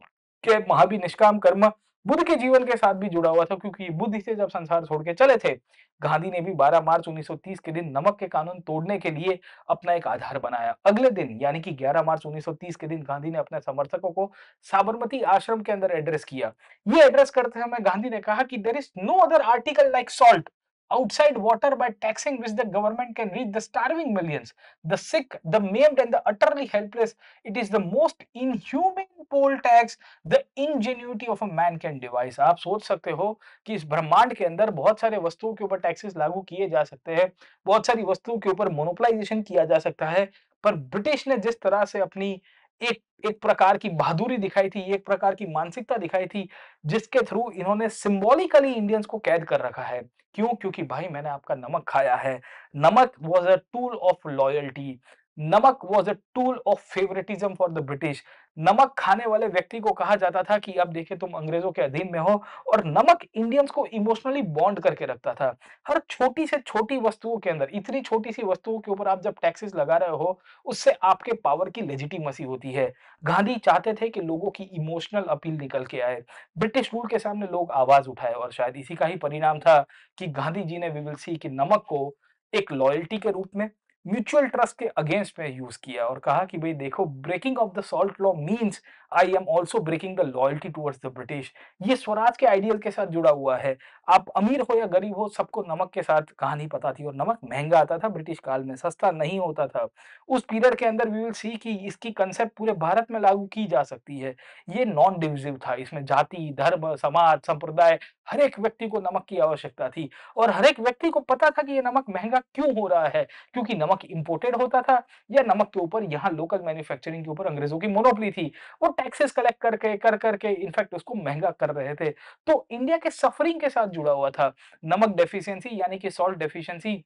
के महाभिनिष्काम कर्म बुद्ध के जीवन के साथ भी जुड़ा हुआ था, क्योंकि बुद्ध से जब संसार छोड़ के चले थे। गांधी ने भी 12 मार्च 1930 के दिन नमक के कानून तोड़ने के लिए अपना एक आधार बनाया। अगले दिन, यानी कि 11 मार्च 1930 के दिन गांधी ने अपने समर्थकों को साबरमती आश्रम के अंदर एड्रेस किया। ये एड्रेस करते समय गांधी ने कहा कि there is no other article like salt outside water by taxing which the government can reach the starving millions, the sick, the maimed and the utterly helpless. It is the most inhumane poll tax the ingenuity of a man can devise. आप सोच सकते हो कि इस ब्रह्मांड के अंदर बहुत सारे वस्तुओं के ऊपर टैक्सेस लागू किए जा सकते हैं, बहुत सारी वस्तुओं के ऊपर मोनोपोलाइजेशन किया जा सकता है, पर ब्रिटिश ने जिस तरह से अपनी एक एक प्रकार की बहादुरी दिखाई थी, एक प्रकार की मानसिकता दिखाई थी, जिसके थ्रू इन्होंने सिंबॉलिकली इंडियंस को कैद कर रखा है। क्यों? क्योंकि भाई मैंने आपका नमक खाया है। नमक was a tool of loyalty. नमक was a tool of favouritism for the British. नमक खाने वाले व्यक्ति को कहा जाता था कि अब देखिए तुम अंग्रेज़ों के अधीन में हो और नमक इंडियंस को इमोशनली बॉन्ड करके रखता था। हर छोटी से छोटी वस्तुओं के अंदर, इतनी छोटी-सी वस्तुओं के ऊपर आप जब टैक्सेस लगा रहे हो, उससे आपके पावर की लेजिटिमेसी होती है। गांधी चाहते थे कि लोगों की इमोशनल अपील निकल के आए। ब्रिटिश रूल के सामने लोग आवाज़ उठाए और शायद इसी का ही परिणाम था कि गांधी जी ने वी विल सी कि नमक को एक लॉयल्टी के रूप में म्यूचुअल ट्रस्ट के अगेंस्ट में यूज़ किया और कहा कि भाई देखो breaking of the salt law means I am also breaking the loyalty towards the British. ये स्वराज के आइडियल के साथ जुड़ा हुआ है। आप अमीर हो या गरीब हो सबको नमक के साथ कहानी पता थी और नमक महँगा आता था ब्रिटिश काल में, सस्ता नहीं होता था। उस पीरियड के अंदर वी विल सी कि इसकी कंसेप्ट पूरे भारत में लागू की जा सकती है। ये नॉन डिविजिव था। इसमें जाति, धर्म, समाज, संप्रदाय हर एक व्यक्ति को नमक की आवश्यकता थी और हर एक व्यक्ति को पता था कि ये नमक महँगा क्यों हो रहा है? क्योंकि नमक इम्पोर्टेड होता था या नमक के ऊपर यहाँ लोकल मैन्युफैक्चरिंग के ऊपर अंग्रेज़ों की मोनोपोली थी। वो टैक्सेस कलेक्ट करके, कर करके इनफैक्ट उसको महँगा कर रहे थे। तो इंडिया के सफरिंग के साथ जुड़ा हुआ था। नमक डेफिशिएंसी यानी कि सॉल्ट डेफिशिएंसी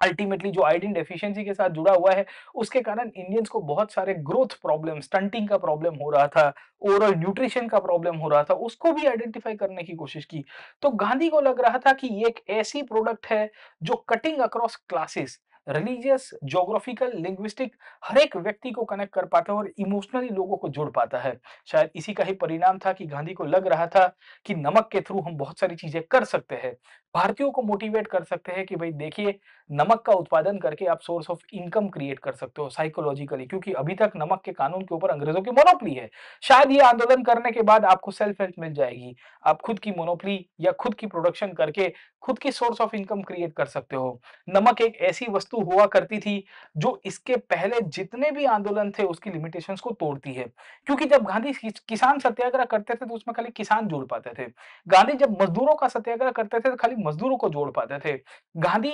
अल्टीमेटली जो आयोडीन डेफिशिएंसी के साथ जुड़ा हुआ है, उसके कारण इंडियंस को बहुत सारे ग्रोथ प्रॉब्लम, स्टंटिंग का प्रॉब्लम हो रहा था, ओरल न्यूट्रिशन का प्रॉब्लम हो रहा था, उसको भी आइडेंटिफाई करने की कोशिश की। तो गांधी को लग रहा था कि ये एक ऐसी प्रोडक्ट है जो cutting across classes, religious, geographical, linguistic हर एक व्यक्ति को कनेक्ट कर पाता है और इमोशनली लोगों को जोड़ पाता है। शायद इसी का ही परिणाम था कि गांधी को लग रहा था कि नमक के थ्रू हम बहुत सारी चीज़ें कर सकते हैं। भारतीयों को मोटिवेट कर सकते हैं कि भाई देखिए, नमक का उत्पादन करके आप सोर्स ऑफ़ इनकम क्रिएट कर सकते हो साइकोलॉजिकली क्योंकि अभी तक नमक के कानून के ऊपर अंग्रेज़ों की मोनोपोली है। शायद ये आंदोलन करने के बाद आपको सेल्फ हेल्प मिल जाएगी। आप खुद की मोनोपोली या खुद की प्रोडक्शन करके खुद की सोर्स ऑफ़ इनकम क्रिएट कर सकते हो। नमक एक ऐसी वस्तु हुआ करती थी जो इसके पहले जितने भी आंदोलन थे उसकी लिमिटेशंस को तोड़ती है क्योंकि जब गांधी किसान सत्याग्रह करते थे तो उसमें खाली किसान जोड़ पाते थे गांधी जब मजदूरों का सत्याग्रह करते थे तो खाली मजदूरों को जोड़ पाते थे गांधी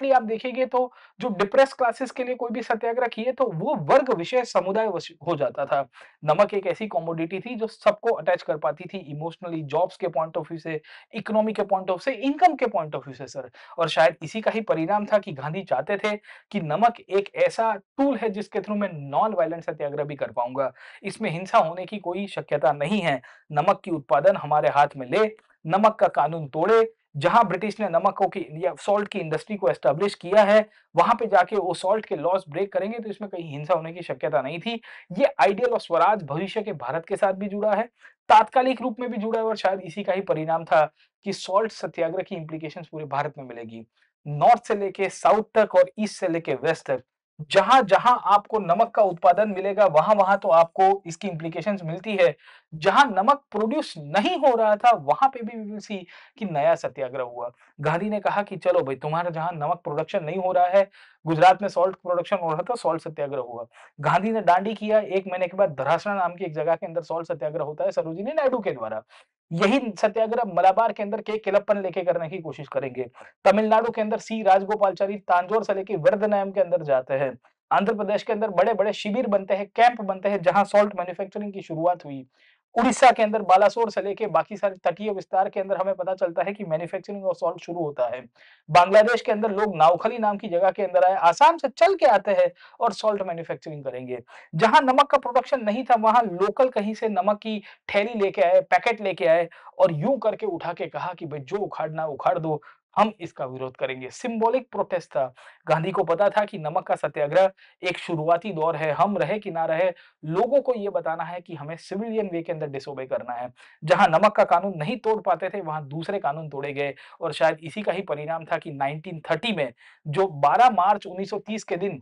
अल्टीमेटली आप देखेंगे तो जो डिप्रेस क्लासेस के लिए कोई भी सत्याग्रह किए तो वो वर्ग विशेष समुदाय हो जाता था। नमक एक ऐसी कॉमोडिटी थी जो सबको अटैच कर पाती थी इमोशनली जॉब्स के पॉइंट ऑफ़ व्यू से इकोनॉमी के पॉइंट ऑफ़ से इनकम के पॉइंट ऑफ़ व्यू से सर और शायद इसी का ही परिणाम था कि गांधी चाहते थे कि नमक एक ऐसा टूल है जिसके थ्रू मैं नॉन वायलेंट सत्याग्रह भी कर पाऊँगा। इसमें हिंसा होने की कोई शक्यता नहीं है। नमक की उत्पादन हमारे हाथ में ले, नमक का कानून तोड़े जहाँ ब्रिटिश ने नमकों की, या सॉल्ट की इंडस्ट्री को एस्टेब्लिश किया है, वहाँ पे जाके वो सॉल्ट के लॉस ब्रेक करेंगे तो इसमें कहीं हिंसा होने की शक्यता नहीं थी। ये आइडियल ऑफ़ स्वराज भविष्य के भारत के साथ भी जुड़ा है, तात्कालिक रूप में भी जुड़ा है, और शायद इसी का ही परिणाम था कि सॉल्ट सत्याग्रह की इंप्लीकेशन पूरे भारत में मिलेगी। नॉर्थ से लेके साउथ तक और ईस्ट से लेके वेस्ट तक जहाँ जहाँ आपको नमक का उत्पादन मिलेगा वहाँ वहाँ तो आपको इसकी इंप्लीकेशन मिलती है। जहाँ नमक प्रोड्यूस नहीं हो रहा था, वहाँ पे भी सी कि नया सत्याग्रह हुआ। गांधी ने कहा कि चलो भाई, तुम्हारा जहाँ नमक प्रोडक्शन नहीं हो रहा है, गुजरात में सॉल्ट प्रोडक्शन हो रहा था सॉल्ट सत्याग्रह हुआ। गांधी ने डांडी किया, एक महीने के बाद धरासरा नाम की एक जगह के अंदर सॉल्ट सत्याग्रह होता है, सरोजिनी नायडू के द्वारा। यही सत्याग्रह मलाबार के अंदर के किलप्पन लेके करने की कोशिश करेंगे। तमिलनाडु के अंदर सी राजगोपालचारी तांजोर से लेके वर्धनयम के अंदर जाते हैं। आंध्र प्रदेश के अंदर बड़े बड़े शिविर बनते हैं, कैंप बनते हैं, जहाँ सॉल्ट मैन्युफैक्चरिंग की शुरुआत हुई। उड़ीसा के अंदर, बालासोर से लेके बाकी सारे तटीय विस्तार के अंदर हमें पता चलता है कि मैन्युफैक्चरिंग और सॉल्ट शुरू होता है। बांग्लादेश के अंदर लोग नावखली नाम की जगह के अंदर आए, आसाम से चल के आते हैं और सॉल्ट मैन्युफैक्चरिंग करेंगे। जहाँ नमक का प्रोडक्शन नहीं था, वहाँ लोकल कहीं से नमक की थैली लेके आए पैकेट लेके आए और यूँ करके उठा के कहा कि भाई जो उखाड़ना उखाड़ दो हम इसका विरोध करेंगे। सिंबॉलिक प्रोटेस्ट था। गांधी को पता था कि नमक का सत्याग्रह एक शुरुआती दौर है। हम रहे कि ना रहे, लोगों को यह बताना है कि हमें सिविलियन वे के अंदर डिसोबे करना है। जहाँ नमक का कानून नहीं तोड़ पाते थे, वहाँ दूसरे कानून तोड़े गए और शायद इसी का ही परिणाम था कि 1930 में जो 12 मार्च 1930 के दिन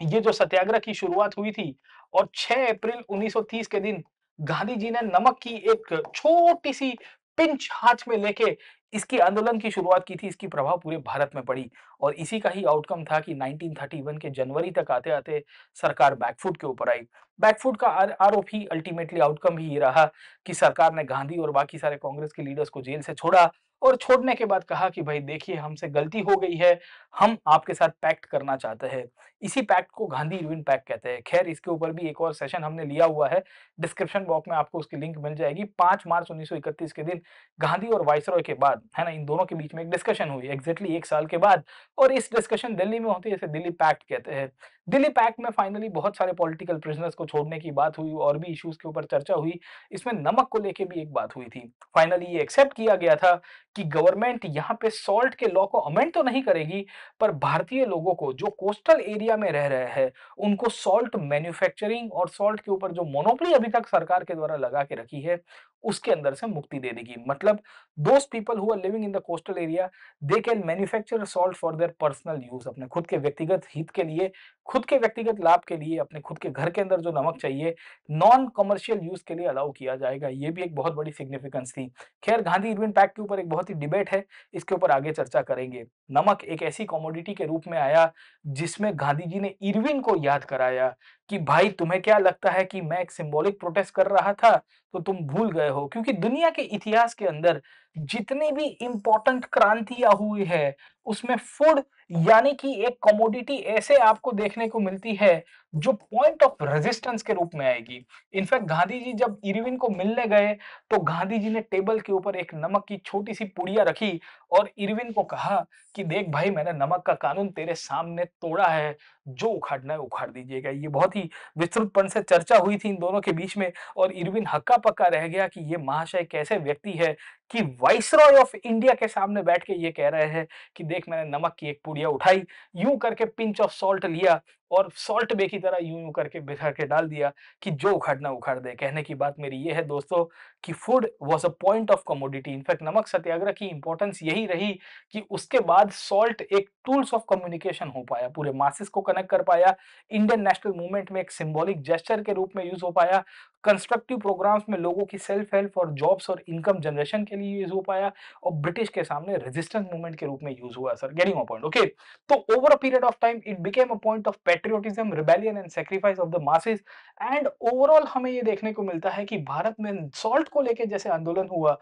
ये जो सत्याग्रह की शुरुआत हुई थी और 6 अप्रैल 1930 के दिन गांधी जी ने नमक की एक छोटी सी पिंच हाथ में लेके इसकी आंदोलन की शुरुआत की थी, इसकी प्रभाव पूरे भारत में पड़ी और इसी का ही आउटकम था कि 1931 के जनवरी तक आते आते सरकार बैकफुट के ऊपर आई। बैकफुट का आरोप ही अल्टीमेटली आउटकम ही ये रहा कि सरकार ने गांधी और बाकी सारे कांग्रेस के लीडर्स को जेल से छोड़ा। और छोड़ने के बाद कहा कि, भाई देखिए, हमसे गलती हो गई है, हम आपके साथ पैक्ट करना चाहते हैं। इसी पैक्ट को गांधी इरविन पैक्ट कहते हैं। खैर, इसके ऊपर भी एक और सेशन हमने लिया हुआ है। डिस्क्रिप्शन बॉक्स में आपको उसकी लिंक मिल जाएगी। पाँच मार्च 1931 के दिन गांधी और वाइसरॉय के बाद, है ना, इन दोनों के बीच में एक डिस्कशन हुई। एग्जैक्टली एक साल के बाद। और इस डिस्कशन दिल्ली में होती है, इसे दिल्ली पैक्ट कहते हैं। दिल्ली पैक्ट में फाइनली बहुत सारे पॉलिटिकल प्रिजनर्स को छोड़ने की बात हुई और भी इश्यूज़ के ऊपर चर्चा हुई। इसमें नमक को लेके भी एक बात हुई थी। फाइनली ये एक्सेप्ट किया गया था कि गवर्नमेंट यहाँ पे सॉल्ट के लॉ को अमेंड तो नहीं करेगी, पर भारतीय लोगों को जो कोस्टल एरिया में रह रहे हैं, उनको सॉल्ट मैन्युफैक्चरिंग और सॉल्ट के ऊपर जो मोनोपली अभी तक सरकार के द्वारा लगा के रखी है, उसके अंदर से मुक्ति दे देगी। मतलब those people who are living in the coastal area, they can manufacture salt for their personal use अपने खुद के व्यक्तिगत हित के लिए, खुद के व्यक्तिगत लाभ के लिए, अपने खुद के घर के अंदर जो नमक चाहिए नॉन कमर्शियल यूज़ के लिए अलाउ किया जाएगा। ये भी एक बहुत बड़ी सिग्निफिकेंस थी। खैर, गांधी इरविन पैक्ट के ऊपर एक बहुत ही डिबेट है, इसके ऊपर आगे चर्चा करेंगे। नमक एक ऐसी कॉमोडिटी के रूप में आया जिसमें गांधी जी ने इरविन को याद कराया। कि भाई तुम्हें क्या लगता है कि मैं एक सिंबॉलिक प्रोटेस्ट कर रहा था तो तुम भूल गए हो? क्योंकि दुनिया के इतिहास के अंदर जितनी भी इंपॉर्टेंट क्रांतियाँ हुई है, उसमें फ़ूड यानी कि एक कमोडिटी ऐसे आपको देखने को मिलती है, जो पॉइंट ऑफ़ रेजिस्टेंस के रूप में आएगी। इनफैक्ट गांधी जी जब इरविन को मिलने गए तो गांधी जी ने टेबल के ऊपर एक नमक की छोटी सी पुड़िया रखी और इरविन को कहा कि देख भाई, मैंने नमक का कानून तेरे सामने तोड़ा है जो उखाड़ना है, उखाड़ दीजिएगा। ये बहुत ही विस्तृतपन से चर्चा हुई थी इन दोनों के बीच में और इरविन हक्का पक्का रह गया कि ये महाशय कैसे व्यक्ति है कि वाइसरॉय ऑफ़ इंडिया के सामने बैठ के ये कह रहे हैं कि देख मैंने नमक की एक पुड़िया उठाई, यूँ करके पिंच ऑफ़ सॉल्ट लिया और सॉल्ट बे की तरह यूँ यूँ करके बिखर के डाल दिया कि जो उखाड़ना उखाड़ दे। कहने की बात मेरी ये है दोस्तों कि food was a point of commodity in fact नमक सत्याग्रह की इंपॉर्टेंस यही रही कि उसके बाद सॉल्ट एक टूल्स ऑफ़ कम्युनिकेशन हो पाया, पूरे मासिस को कनेक्ट कर पाया इंडियन नेशनल मूवमेंट में एक सिंबॉलिक जेस्टर के रूप में यूज़ हो पाया कंस्ट्रक्टिव प्रोग्राम्स में लोगों की सेल्फ हेल्प और जॉब्स और इनकम जनरेशन के के लिए यूज़ हो पाया और ब्रिटिश के सामने रेजिस्टेंस मूवमेंट के रूप में यूज़ हुआ sir getting my point okay तो over a period of time it became a point of patriotism rebellion and sacrifice of the masses and overall हमें ये देखने को मिलता है कि भारत में सॉल्ट को लेके जैसे आंदोलन हुआ,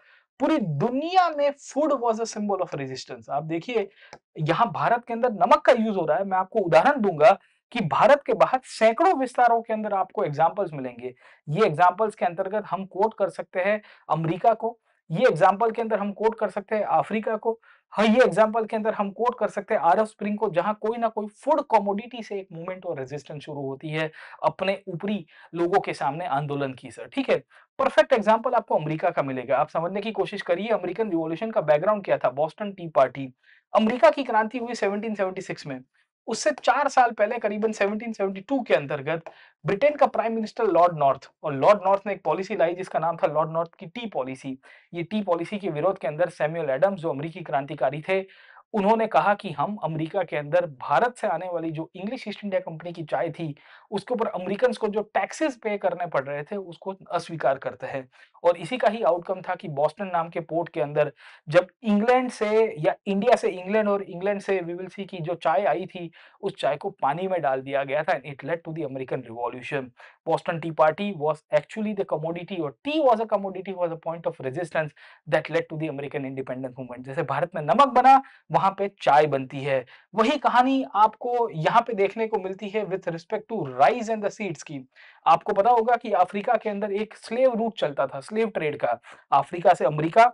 पूरी दुनिया में food was a symbol of resistance आप देखिए, यहाँ भारत के अंदर नमक का यूज़ हो रहा है। मैं आपको उदाहरण दूँगा कि भारत के बाहर सैकड़ों विस्तारों के अंदर आपको एग्जाम्पल्स मिलेंगे। ये एग्जाम्पल्स के अंतर्गत हम कोट कर सकते हैं अमेरिका को ये एग्ज़ाम्पल के अंदर हम कोट कर सकते हैं अफ्रीका को। हाँ ये एग्ज़ाम्पल के अंदर हम कोट कर सकते हैं अरब स्प्रिंग को, जहाँ कोई ना कोई फ़ूड कॉमोडिटी से एक मूवमेंट और रेजिस्टेंस शुरू होती है अपने ऊपरी लोगों के सामने आंदोलन की सर ठीक है? परफेक्ट एग्ज़ाम्पल आपको अमेरिका का मिलेगा। आप समझने की कोशिश करिए, अमेरिकन रिवॉल्यूशन का बैकग्राउंड क्या था? बॉस्टन टी पार्टी अमेरिका की क्रांति हुई 1776 में। उससे चार साल पहले, करीबन 1772 के अंतर्गत, ब्रिटेन का प्राइम मिनिस्टर लॉर्ड नॉर्थ, और लॉर्ड नॉर्थ ने एक पॉलिसी लाई जिसका नाम था लॉर्ड नॉर्थ की टी पॉलिसी। ये टी पॉलिसी के विरोध के अंदर सैम्यूल एडम्स, जो अमरीकी क्रांतिकारी थे उन्होंने कहा कि हम अमेरिका के अंदर भारत से आने वाली जो इंग्लिश ईस्ट इंडिया कंपनी की चाय थी, उसके ऊपर अमेरिकन को जो टैक्सेस पे करने पड़ रहे थे, उसको अस्वीकार करते हैं। और इसी का ही आउटकम था कि बॉस्टन नाम के पोर्ट के अंदर जब इंग्लैंड से या इंडिया से इंग्लैंड और इंग्लैंड से वी विल सी की जो चाय आई थी, उस चाय को पानी में डाल दिया गया था and it led to the American revolution Boston tea party was actually the commodity और tea was a commodity was a point of resistance that led to the American independence movement जैसे भारत में नमक बना वहाँ पे चाय बनती है। वही कहानी आपको यहाँ पे देखने को मिलती है with respect to rice and the seeds की। आपको पता होगा कि अफ्रीका के अंदर एक स्लेव रूट चलता था स्लेव ट्रेड का। अफ्रीका से अमरीका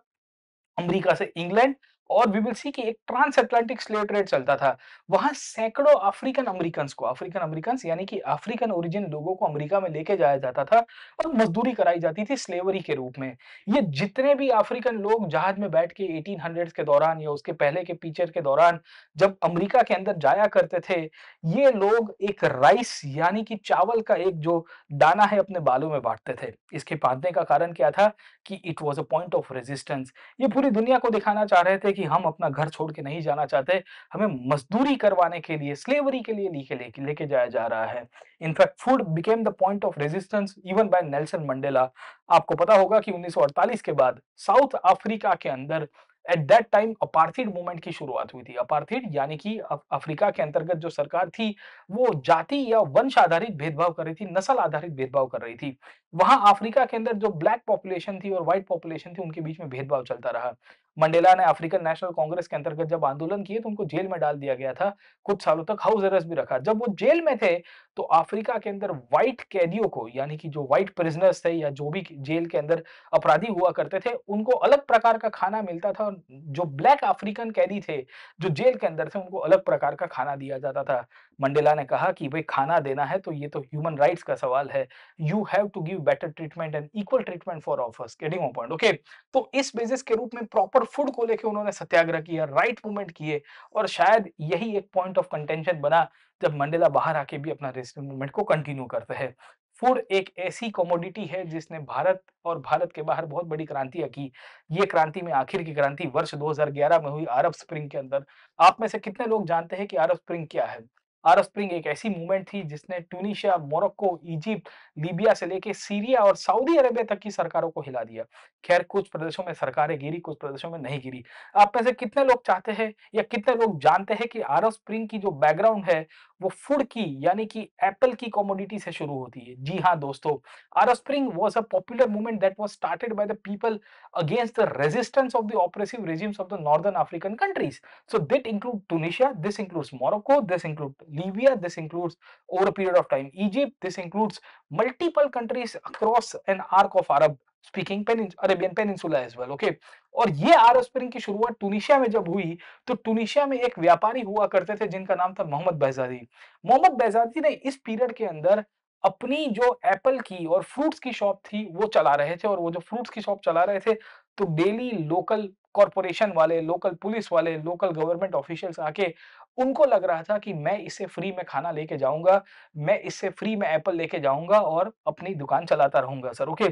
अमरीका से इंग्लैंड और वी विल सी कि एक ट्रांस अटलांटिक स्लेव ट्रेड चलता था। वहाँ सैकड़ों अफ्रीकन अमेरिकन को अफ्रीकन अमेरिकन यानी कि अफ्रीकन ओरिजिन लोगों को अमेरिका में लेके जाया जाता था और मजदूरी कराई जाती थी स्लेवरी के रूप में। ये जितने भी अफ्रीकन लोग जहाज़ में बैठ के एटीन के दौरान या उसके पहले के पीछर के दौरान जब अमरीका के अंदर जाया करते थे, ये लोग एक राइस यानी कि चावल का एक जो दाना है अपने बालों में बांटते थे। इसके बांधने का कारण क्या था कि it was a point of resistance ये पूरी दुनिया को दिखाना चाह रहे थे कि हम अपना घर छोड़ के नहीं जाना चाहते, हमें मजदूरी करवाने के लिए स्लेवरी के लिए लेके लेके लेके जाया जा रहा है। In fact food became the point of resistance even by Nelson Mandela आपको पता होगा कि 1948 के बाद साउथ अफ्रीका के अंदर at that time apartheid movement की शुरुआत हुई थी। अपार्थिड यानी कि अफ्रीका के अंतर्गत जो सरकार थी, वो जाति या वंश आधारित भेदभाव कर रही थी, नस्ल आधारित भेदभाव कर रही थी। वहाँ अफ्रीका के अंदर जो ब्लैक पॉपुलेशन थी और व्हाइट पॉपुलेशन थी, उनके बीच में भेदभाव चलता रहा। मंडेला ने अफ्रीकन नेशनल कांग्रेस के अंतर्गत जब आंदोलन किए तो उनको जेल में डाल दिया गया था। कुछ सालों तक हाउस अरेस्ट भी रखा। जब वो जेल में थे तो अफ्रीका के अंदर व्हाइट कैदियों को, यानी कि जो व्हाइट प्रिजनर्स थे या जो भी जेल के अंदर अपराधी हुआ करते थे, उनको अलग प्रकार का खाना मिलता था जो ब्लैक अफ्रीकन कैदी थे, जो जेल के अंदर थे, उनको अलग प्रकार का खाना दिया जाता था। मंडेला ने कहा कि, भाई, खाना देना है तो ये तो ह्यूमन राइट्स का सवाल है। You have to give better treatment and equal treatment for offers. Getting point. Okay? तो इस बेसिस के रूप में प्रॉपर फ़ूड को लेकर उन्होंने सत्याग्रह किया राइट मूवमेंट किए और शायद यही एक पॉइंट ऑफ़ कंटेंशन बना जब मंडेला बाहर आके भी अपना रेजिस्टेंस मूवमेंट को कंटिन्यू करते हैं। फ़ूड एक ऐसी कॉमोडिटी है जिसने भारत और भारत के बाहर बहुत बड़ी क्रांतियाँ की। ये क्रांति में आखिर की क्रांति वर्ष 2011 में हुई अरब स्प्रिंग के अंदर। आप में से कितने लोग जानते हैं कि अरब स्प्रिंग क्या है? अरब स्प्रिंग एक ऐसी मूवमेंट थी जिसने ट्यूनिशिया मोरक्को इजिप्ट लीबिया से लेके सीरिया और सऊदी अरेबिया तक की सरकारों को हिला दिया। खैर कुछ प्रदेशों में सरकारें गिरी कुछ प्रदेशों में नहीं गिरी। आप में से कितने लोग चाहते हैं या कितने लोग जानते हैं कि अरब स्प्रिंग की जो बैकग्राउंड है वो फ़ूड की यानी कि एप्पल की कमोडिटी से शुरू होती है? जी हाँ दोस्तों Arab spring was a popular movement that was started by the people against the resistance of the oppressive regimes of the northern African countries. So that include Tunisia, this includes Morocco, this includes Libya, this includes over a period of time Egypt, this includes multiple countries across an arc of Arab speaking pen Arabian peninsula as well okay और ये are spring की शुरुआत Tunisia में जब हुई तो Tunisia में एक व्यापारी हुआ करते थे जिनका नाम था मोहम्मद बेजादी। मोहम्मद बेजादी ने इस पीरियड के अंदर अपनी जो एप्पल की और फ्रूट्स की शॉप थी वो चला रहे थे और वो जो फ्रूट्स की शॉप चला रहे थे तो डेली लोकल कॉरपोरेशन वाले लोकल पुलिस वाले लोकल गवर्नमेंट ऑफिशियल्स आके उनको लग रहा था कि मैं इससे फ्री में खाना लेके जाऊँगा मैं इससे फ्री में एप्पल लेके जाऊँगा और अपनी दुकान चलाता रहूँगा सर ओके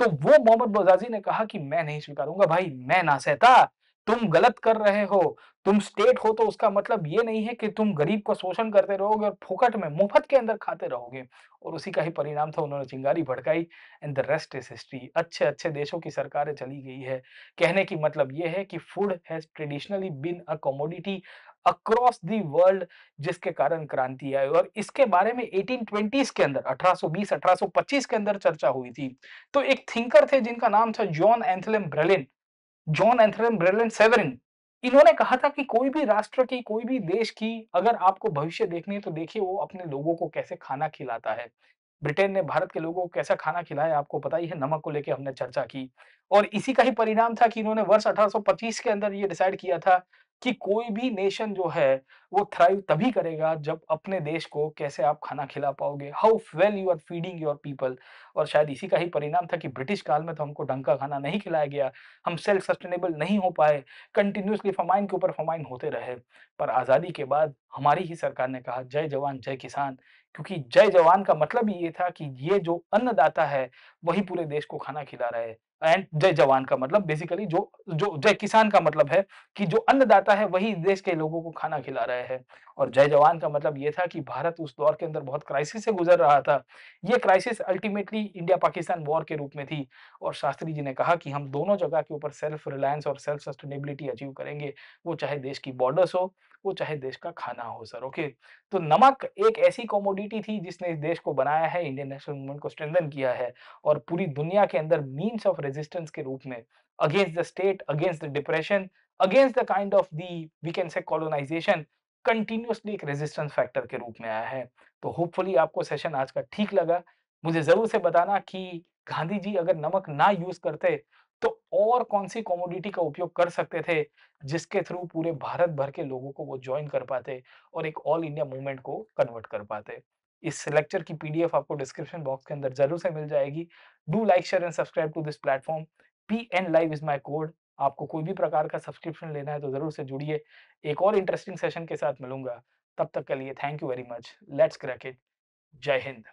तो वो मोहम्मद बजाजी ने कहा कि मैं नहीं स्वीकारूँगा भाई मैं ना सहता तुम गलत कर रहे हो, तुम स्टेट हो तो उसका मतलब ये नहीं है कि तुम गरीब का शोषण करते रहोगे और फोकट में, मुफ़्त के अंदर खाते रहोगे और उसी का ही परिणाम था उन्होंने चिंगारी भड़काई and the rest is history. अच्छे-अच्छे देशों की सरकारें चली गई है। कहने की मतलब ये है कि food has traditionally been a commodity across the world जिसके कारण क्रांति आई और इसके बारे में 1820s के अंदर 1820-1825 के अंदर चर्चा हुई थी। तो एक थिंकर थे जिनका नाम था Jean Anthelme Brillat Jean Anthelme Brillat Savarin इन्होंने कहा था कि कोई भी राष्ट्र की, कोई भी देश की अगर आपको भविष्य देखनी है तो देखिए वो अपने लोगों को कैसे खाना खिलाता है। ब्रिटेन ने भारत के लोगों को कैसा खाना खिलाया आपको पता ही है, नमक को लेकर हमने चर्चा की और इसी का ही परिणाम था कि इन्होंने वर्ष 1825 के अंदर ये डिसाइड किया था कि कोई भी नेशन जो है वो थ्राइव तभी करेगा जब अपने देश को कैसे आप खाना खिला पाओगे, how well you are feeding your people और शायद इसी का ही परिणाम था कि ब्रिटिश काल में तो हमको ढंग का खाना नहीं खिलाया गया, हम सेल्फ सस्टेनेबल नहीं हो पाए, कंटिन्यूसली फ़माइन के ऊपर फ़माइन होते रहे। पर आज़ादी के बाद हमारी ही सरकार ने कहा जय जवान जय किसान। क्योंकि जय जवान का मतलब ये था कि ये जो अन्नदाता है, वही पूरे देश को खाना खिला रहा है। एंड जय जवान का मतलब बेसिकली जो जो जय किसान का मतलब है कि जो अन्नदाता है वही देश के लोगों को खाना खिला रहे हैं। और जय जवान का मतलब ये था कि भारत उस दौर के अंदर बहुत क्राइसिस से गुजर रहा था। ये crisis ultimately India Pakistan war के रूप में थी। और शास्त्री जी ने कहा कि हम दोनों जगह के ऊपर सेल्फ रिलायंस और सेल्फ सस्टेनेबिलिटी अचीव करेंगे, वो चाहे देश की बॉर्डर्स हो, वो चाहे देश का खाना हो सर, ओके। तो नमक एक ऐसी कमोडिटी थी जिसने इस देश को बनाया है, इंडियन नेशनल मूवमेंट को स्ट्रेंथन किया है और पूरी दुनिया के अंदर मीन्स ऑफ़ रेजिस्टेंस के रूप में against the state, against the depression, against the kind of the we can say colonisation continuously एक रेजिस्टेंस फैक्टर के रूप में आया है। तो होपफुली आपको सेशन आज का ठीक लगा। मुझे ज़रूर से बताना कि गांधी जी अगर नमक ना यूज़ करते, तो और कौन-सी कॉमोडिटी का उपयोग कर सकते थे, जिसके थ्रू पूरे भारत भर के लोगों को वो ज्वाइन कर पाते और एक ऑल इंडिया मूवमेंट को कन्वर्ट कर पाते। इस लेक्चर की पीडीएफ आपको डिस्क्रिप्शन बॉक्स के अंदर ज़रूर से मिल जाएगी। Do like, share and subscribe to this platform. PN live is my code. आपको कोई भी प्रकार का सब्सक्रिप्शन लेना है तो ज़रूर से जुड़िए। एक और इंटरेस्टिंग सेशन के साथ मिलूँगा तब तक के लिए thank you very much. Let's crack it. जय हिंद।